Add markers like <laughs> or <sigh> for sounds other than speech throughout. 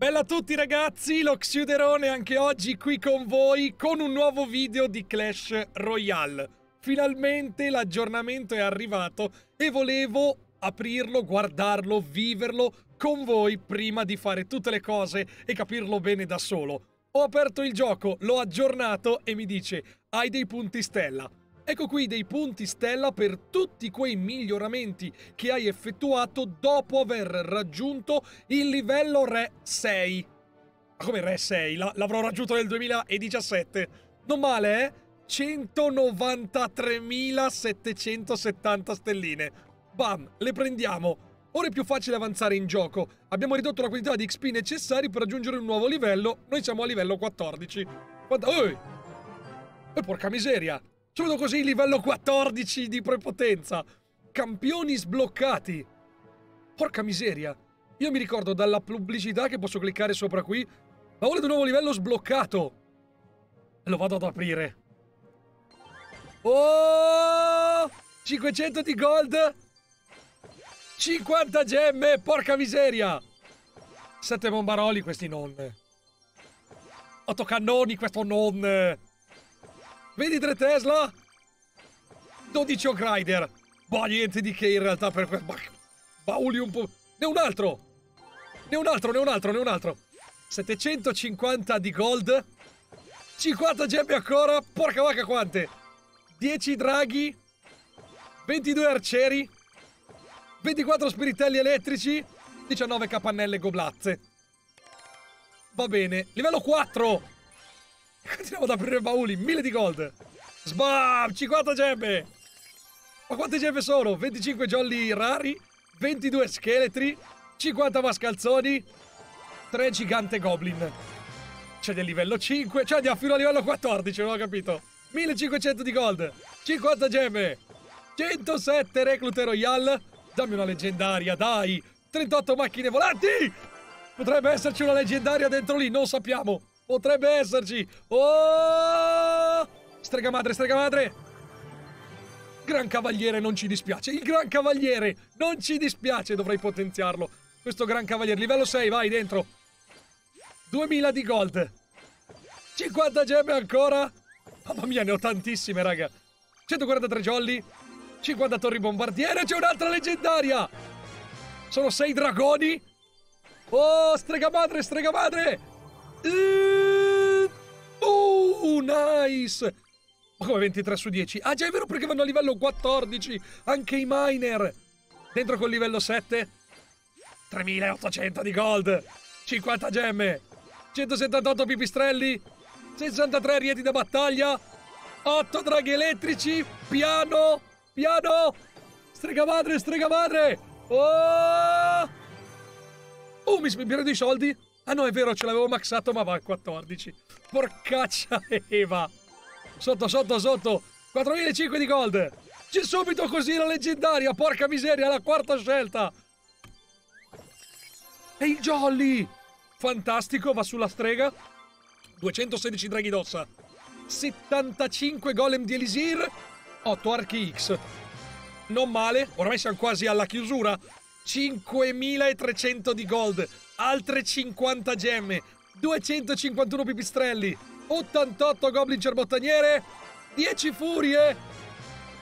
Bella a tutti ragazzi, lo Xiuderone anche oggi qui con voi con un nuovo video di Clash Royale. Finalmente l'aggiornamento è arrivato e volevo aprirlo, guardarlo, viverlo con voi prima di fare tutte le cose e capirlo bene da solo. Ho aperto il gioco, l'ho aggiornato e mi dice hai dei punti stella. Ecco qui dei punti stella per tutti quei miglioramenti che hai effettuato dopo aver raggiunto il livello Re 6. Come Re 6? La, l'avrò raggiunto nel 2017. Non male, eh? 193.770 stelline. Bam, le prendiamo. Ora è più facile avanzare in gioco. Abbiamo ridotto la quantità di XP necessari per raggiungere un nuovo livello. Noi siamo a livello 14. Guarda, oh! E porca miseria! Sono così livello 14 di prepotenza. Campioni sbloccati. Porca miseria. Io mi ricordo dalla pubblicità che posso cliccare sopra qui. Ma vuole un nuovo livello sbloccato. Lo vado ad aprire. Oh! 500 di gold. 50 gemme, porca miseria. 7 bombaroli questi non. 8 cannoni questo non. Vedi tre Tesla? 12 Oak Rider. Boh, niente di che in realtà per questo. Bauli un po'. Ne un altro. Ne un altro, ne un altro, ne un altro. 750 di gold. 50 gemme ancora. Porca vacca quante. 10 draghi. 22 arcieri. 24 spiritelli elettrici. 19 capannelle goblazze. Va bene. Livello 4. <laughs> Continuiamo ad aprire bauli, mille di gold. Sbam! 50 gemme! Ma quante gemme sono? 25 jolly rari, 22 scheletri, 50 mascalzoni, 3 gigante goblin. C'è del livello 5, cioè andiamo fino a livello 14, non ho capito. 1500 di gold, 50 gemme, 107 reclute royale, dammi una leggendaria, dai! 38 macchine volanti! Potrebbe esserci una leggendaria dentro lì, non sappiamo. Potrebbe esserci! Oh! Strega madre, strega madre! Gran cavaliere non ci dispiace. Il gran cavaliere non ci dispiace. Dovrei potenziarlo. Questo gran cavaliere. Livello 6, vai dentro. 2000 di gold. 50 gemme ancora. Mamma mia, ne ho tantissime, raga. 143 jolly. 50 torri bombardiere. C'è un'altra leggendaria. Sono 6 dragoni. Oh, strega madre, strega madre. Uh, oh, nice! Ma come 23 su 10? Ah già è vero perché vanno a livello 14! Anche i miner! Dentro col livello 7? 3800 di gold! 50 gemme! 178 pipistrelli! 63 arieti da battaglia! 8 draghi elettrici! Piano! Piano! Strega madre, strega madre! Oh! Oh, mi perdo i soldi! Ah no, è vero, ce l'avevo maxato, ma va a 14. Porcaccia Eva. Sotto, sotto, sotto. 4005 di gold. C'è subito così la leggendaria, porca miseria, la quarta scelta. E il Jolly. Fantastico, va sulla strega. 216 draghi d'ossa. 75 golem di Elisir. 8 archi X. Non male, ormai siamo quasi alla chiusura. 5300 di gold altre 50 gemme, 251 pipistrelli, 88 goblin cerbottaniere, 10 furie.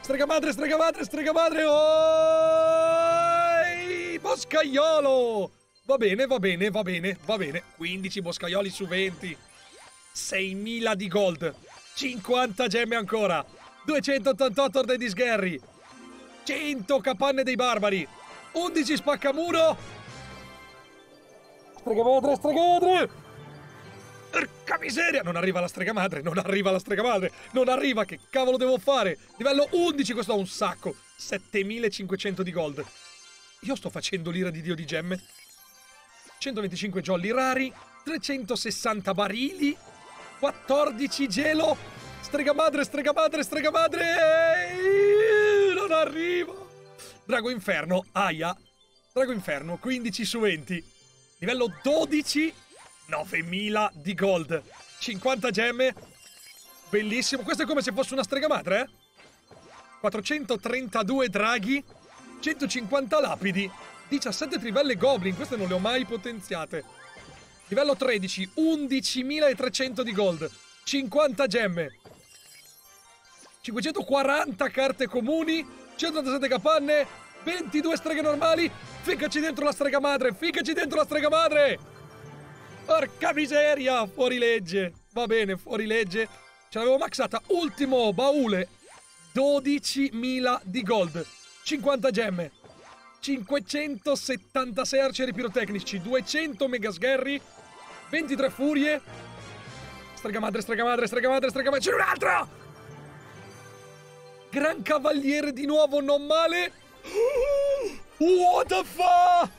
Strega madre, strega madre, strega madre. Oh! Boscaiolo! Va bene, va bene, va bene, va bene. 15 boscaioli su 20. 6000 di gold. 50 gemme ancora. 288 orde di sgherri. 100 capanne dei barbari. 11 spaccamuro Strega madre, strega madre! Porca miseria! Non arriva la strega madre, non arriva la strega madre, non arriva, che cavolo devo fare? Livello 11, questo ha un sacco. 7500 di gold. Io sto facendo l'ira di dio di gemme. 125 jolly rari, 360 barili, 14 gelo. Strega madre, strega madre, strega madre! Non arrivo! Drago inferno, aia. Drago inferno, 15 su 20. Livello 12. 9000 di gold. 50 gemme. Bellissimo. Questo è come se fosse una strega madre, eh? 432 draghi. 150 lapidi. 17 trivelle goblin. Queste non le ho mai potenziate. Livello 13, 11.300 di gold, 50 gemme, 540 carte comuni, 187 capanne, 22 streghe normali. Ficcaci dentro la strega madre, ficcaci dentro la strega madre! Porca miseria, fuori legge. Va bene, fuori legge. Ce l'avevo maxata. Ultimo baule, 12.000 di gold, 50 gemme. 576 arcieri pirotecnici, 200 mega sgherri, 23 furie. Strega madre, strega madre, strega madre, strega madre. C'è un altro! Gran cavaliere di nuovo, non male. What the fuck?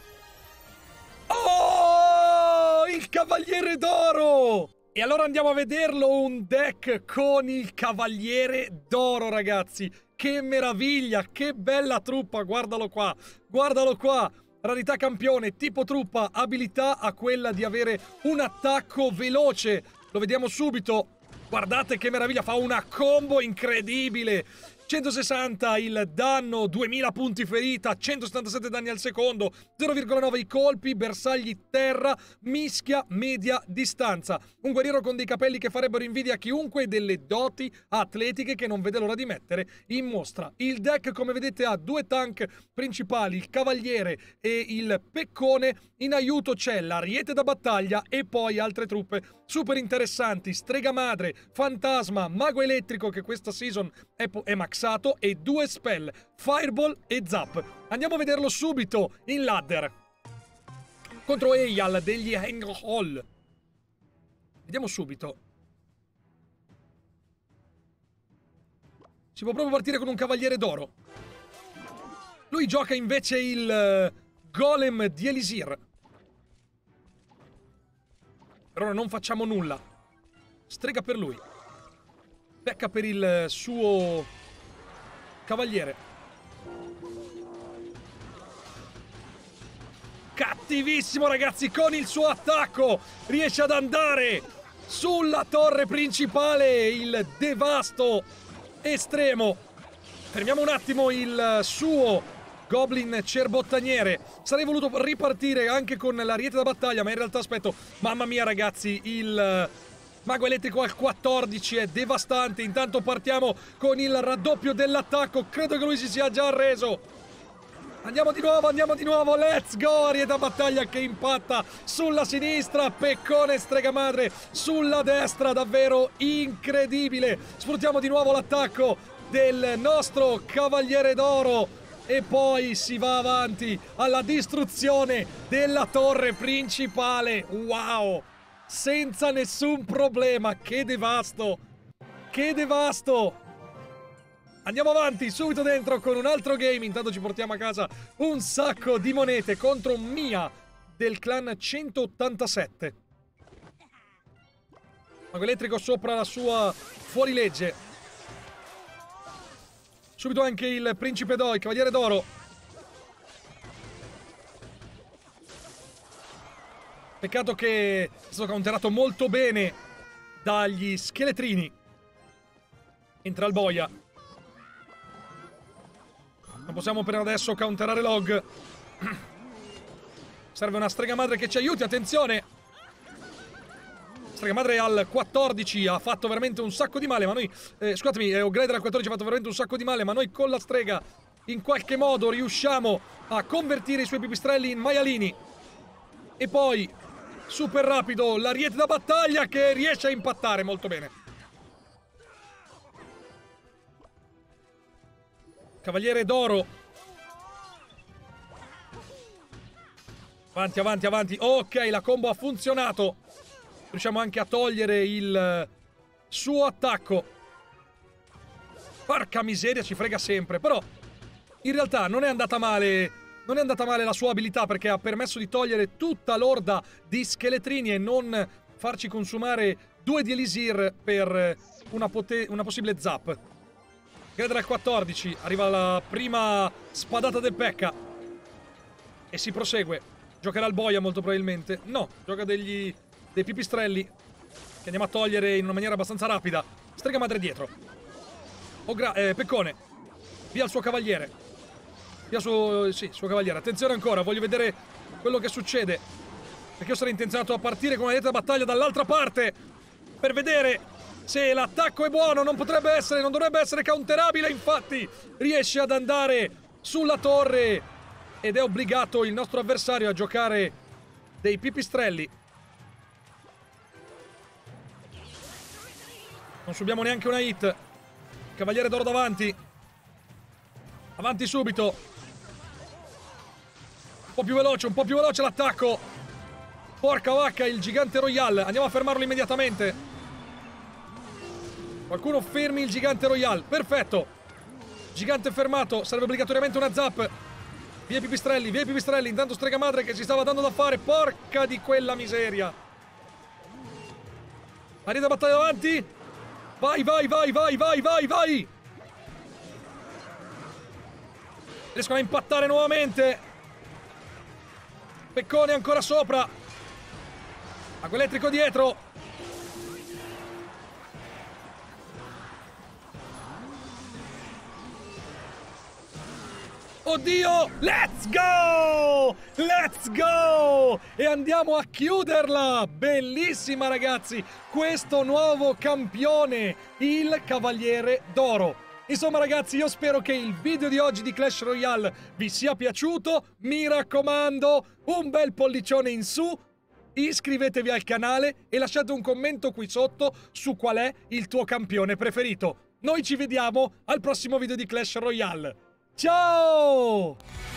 Oh! Il cavaliere d'oro! E allora andiamo a vederlo un deck con il cavaliere d'oro, ragazzi. Che meraviglia, che bella truppa, guardalo qua, guardalo qua. Rarità campione, tipo truppa, abilità a quella di avere un attacco veloce. Lo vediamo subito. Guardate che meraviglia, fa una combo incredibile. 160 il danno, 2000 punti ferita, 177 danni al secondo, 0,9 i colpi, bersagli terra, mischia media distanza. Un guerriero con dei capelli che farebbero invidia a chiunque e delle doti atletiche che non vede l'ora di mettere in mostra. Il deck, come vedete, ha due tank principali, il cavaliere e il peccone. In aiuto c'è l'ariete da battaglia e poi altre truppe super interessanti, strega madre, fantasma, mago elettrico che questa season è, è max maxato e due spell, Fireball e Zap. Andiamo a vederlo subito in ladder. Contro Eyal degli Hall. Vediamo subito. Si può proprio partire con un cavaliere d'oro. Lui gioca invece il uh, Golem di Elisir. Per ora non facciamo nulla. Strega per lui. Pecca per il suo Cavaliere. Cattivissimo ragazzi con il suo attacco. Riesce ad andare sulla torre principale. Il devasto estremo. Fermiamo un attimo il suo Goblin cerbottaniere. Sarei voluto ripartire anche con l'ariete da battaglia, ma in realtà aspetto. Mamma mia ragazzi, il Mago elettrico al 14 è devastante. Intanto partiamo con il raddoppio dell'attacco. Credo che lui si sia già arreso. Andiamo di nuovo, andiamo di nuovo, let's go! Arieta battaglia che impatta sulla sinistra, Peccone strega madre sulla destra, davvero incredibile! Sfruttiamo di nuovo l'attacco del nostro Cavaliere d'Oro e poi si va avanti alla distruzione della torre principale. Wow! Senza nessun problema. Che devasto! Che devasto! Andiamo avanti, subito dentro con un altro game. Intanto ci portiamo a casa un sacco di monete contro Mia del clan 187. Mago elettrico sopra la sua fuorilegge. Subito anche il principe d'Oi, cavaliere d'oro. Peccato che è stato counterato molto bene dagli scheletrini. Entra il boia. Non possiamo per adesso counterare log. <clears throat> Serve una strega madre che ci aiuti, attenzione! Strega madre al 14 ha fatto veramente un sacco di male, ma noi... Eh, scusatemi, eh, Ogredra al 14 ha fatto veramente un sacco di male, ma noi con la strega in qualche modo riusciamo a convertire i suoi pipistrelli in maialini. E poi Super rapido, l'ariete da battaglia che riesce a impattare molto bene. Cavaliere d'oro. Avanti, avanti, avanti. Ok, la combo ha funzionato. Riusciamo anche a togliere il suo attacco. Porca miseria, ci frega sempre. Però, in realtà, non è andata male non è andata male la sua abilità perché ha permesso di togliere tutta l'orda di scheletrini e non farci consumare due di Elisir per una, una possibile zap. Gredra al 14, arriva la prima spadata del Pekka. E si prosegue. Giocherà il boia molto probabilmente. No, gioca degli, dei pipistrelli che andiamo a togliere in una maniera abbastanza rapida. Strega madre dietro. Oh, eh, Peccone. Via il suo cavaliere. Via suo, sì, suo cavaliere. Attenzione ancora, voglio vedere quello che succede. Perché io sarei intenzionato a partire con una dieta battaglia dall'altra parte. Per vedere se l'attacco è buono. Non potrebbe essere, non dovrebbe essere counterabile, infatti. Riesce ad andare sulla torre. Ed è obbligato il nostro avversario a giocare dei pipistrelli. Non subiamo neanche una hit. Cavaliere d'oro davanti. Avanti subito. Po' più veloce, un po' più veloce l'attacco. Porca vacca, il gigante Royale. Andiamo a fermarlo immediatamente. Qualcuno fermi il gigante Royale. Perfetto. Gigante fermato. Sarebbe obbligatoriamente una zap. Via i pipistrelli, via i pipistrelli. Intanto strega madre che si stava dando da fare. Porca di quella miseria. Marita battaglia davanti. Vai, vai, vai, vai, vai, vai, vai! Riescono a impattare nuovamente. Peccone ancora sopra. Ago elettrico dietro. Oddio! Let's go! Let's go! E andiamo a chiuderla! Bellissima ragazzi! Questo nuovo campione, il Cavaliere d'Oro. Insomma ragazzi io spero che il video di oggi di Clash Royale vi sia piaciuto, mi raccomando un bel pollicione in su, iscrivetevi al canale e lasciate un commento qui sotto su qual è il tuo campione preferito. Noi ci vediamo al prossimo video di Clash Royale. Ciao!